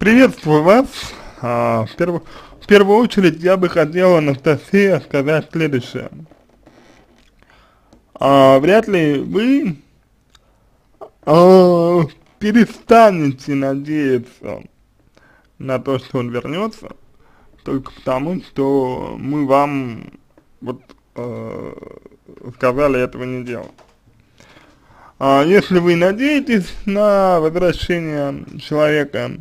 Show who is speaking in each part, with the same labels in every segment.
Speaker 1: Приветствую вас. А, в, перв, в первую очередь я бы хотел, Анастасия, сказать следующее. А, вряд ли вы а, перестанете надеяться на то, что он вернется, только потому, что мы вам вот э, сказали этого не делать. А если вы надеетесь на возвращение человека,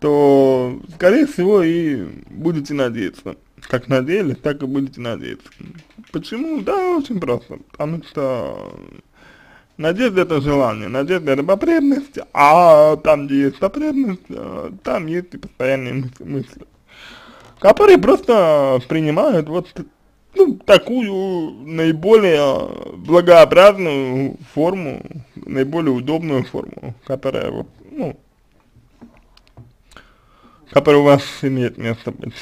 Speaker 1: то, скорее всего, и будете надеяться. Как надеялись, так и будете надеяться. Почему? Да, очень просто. Потому что надежда это желание, надежда это потребность, а там, где есть потребность, э, там есть и постоянные мысли, которые просто принимают вот ну, такую наиболее благообразную форму, наиболее удобную форму, которая вот, ну, который у вас имеет место быть.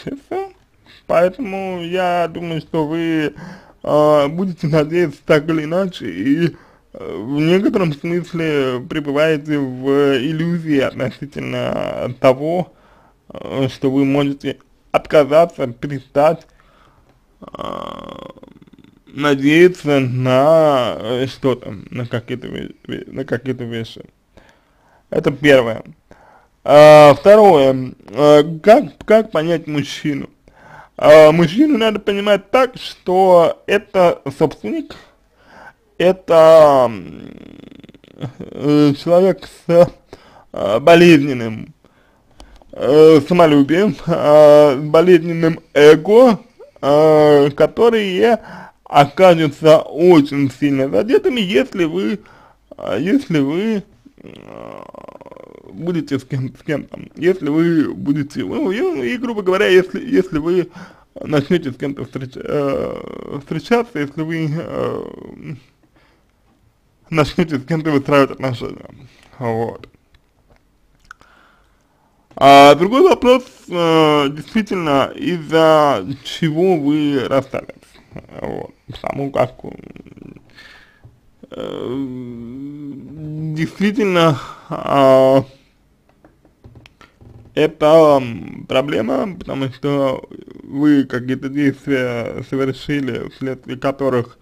Speaker 1: Поэтому я думаю, что вы э, будете надеяться так или иначе и э, в некотором смысле пребываете в иллюзии относительно того, э, что вы можете отказаться, перестать э, надеяться на э, что-то, на какие-то на какие-то вещи. Это первое. А, второе, а, как, как понять мужчину? А, мужчину надо понимать так, что это собственник, это э, человек с э, болезненным э, самолюбием, болезненным эго, которые окажутся очень сильно задетыми, если вы, если вы будете с кем, с кем если вы будете, ну, и, и грубо говоря, если, если вы начнете с кем-то встреч, э, встречаться, если вы э, начнете с кем-то выстраивать отношения, вот. А другой вопрос, э, действительно, из-за чего вы расстались, вот, потому как э, действительно, э, это проблема, потому что вы какие-то действия совершили, вследствие которых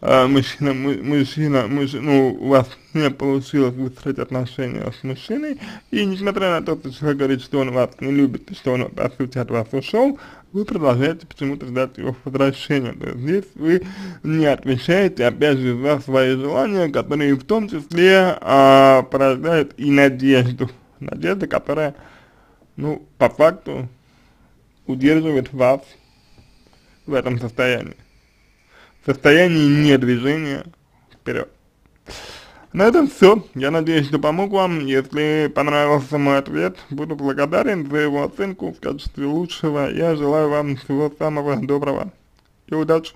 Speaker 1: э, мужчина, мужчина, мужчина, ну, у вас не получилось выстроить отношения с мужчиной, и несмотря на то, что человек говорит, что он вас не любит, что он, по сути, от вас ушел, вы продолжаете почему-то ждать его возвращения. То есть здесь вы не отвечаете, опять же, за свои желания, которые в том числе э, порождают и надежду надежда, которая, ну, по факту удерживает вас в этом состоянии. Состоянии недвижения вперед. На этом все. Я надеюсь, что помог вам. Если понравился мой ответ, буду благодарен за его оценку в качестве лучшего. Я желаю вам всего самого доброго и удачи.